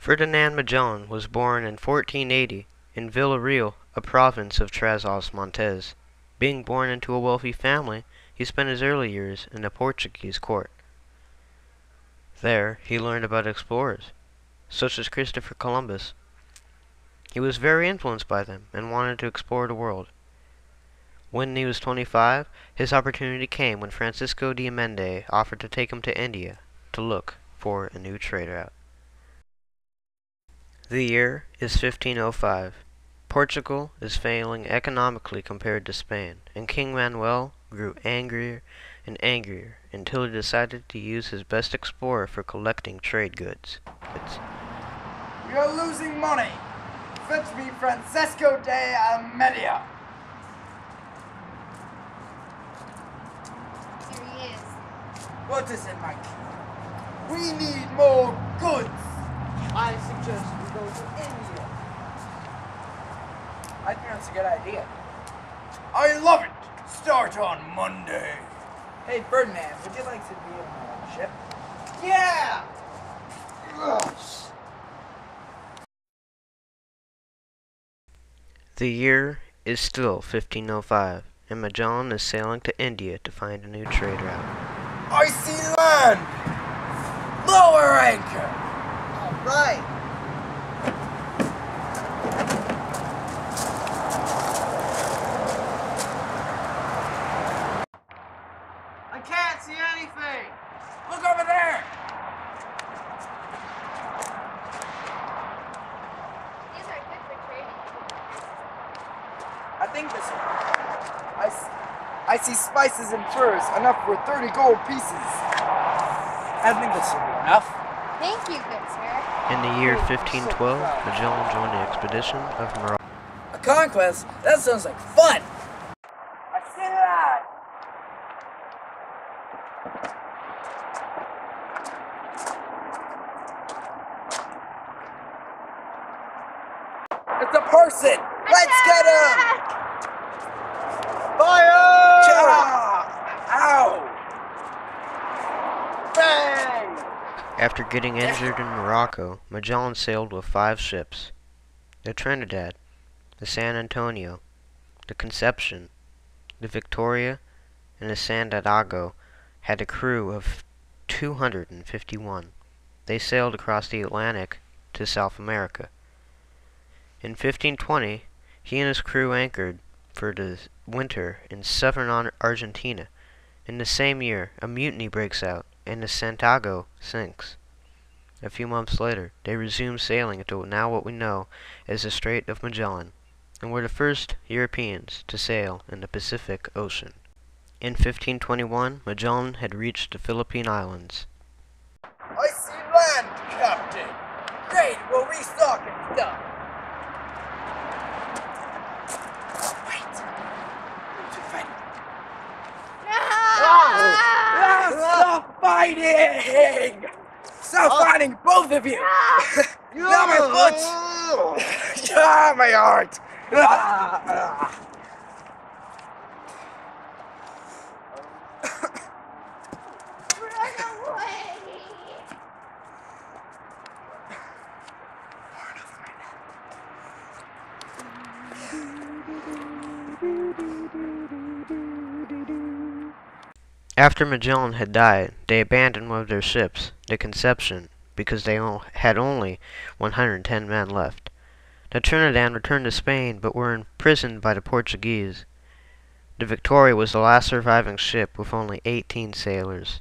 Ferdinand Magellan was born in 1480 in Villa Real, a province of Trás-os-Montes. Being born into a wealthy family, he spent his early years in the Portuguese court. There, he learned about explorers, such as Christopher Columbus. He was very influenced by them and wanted to explore the world. When he was 25, his opportunity came when Francisco de Almeida offered to take him to India to look for a new trade route. The year is 1505. Portugal is failing economically compared to Spain, and King Manuel grew angrier and angrier until he decided to use his best explorer for collecting trade goods. It's You're losing money. Fetch me Francisco de Almeida. Here he is. What is it, Mike? We need more goods. I suggest we go to India. I think that's a good idea. I love it. Start on Monday. Hey, Ferdinand, would you like to be on my ship? Yeah! Yes. The year is still 1505, and Magellan is sailing to India to find a new trade route. I see land. Lower anchor. All right. I can't see anything. Look over there. These are good for trading. I think this one. I, s- I see spices and furs, enough for 30 gold pieces. I think this will be enough. Thank you, good sir. In the year 1512, Magellan joined the expedition of Morocco. A conquest? That sounds like fun. I see that. It's a person. Let's get him. After getting injured in Morocco, Magellan sailed with five ships the Trinidad, the San Antonio, the Conception, the Victoria, and the Santiago had a crew of 251. They sailed across the Atlantic to South America. In 1520, he and his crew anchored for the winter in southern Ar- Argentina. In the same year, a mutiny breaks out and the Santiago sinks. A few months later, they resumed sailing into now what we know as the Strait of Magellan, and were the first Europeans to sail in the Pacific Ocean. In 1521, Magellan had reached the Philippine Islands. I see land, Captain. Great, we'll restock and stuff. Wait. To fight. Ah, stop fighting! Stop fighting, both of you! Not my foot! ah, my heart! Ah. Run away! After Magellan had died, they abandoned one of their ships, the Conception, because they had only 110 men left. The Trinidad returned to Spain, but were imprisoned by the Portuguese. The Victoria was the last surviving ship with only 18 sailors.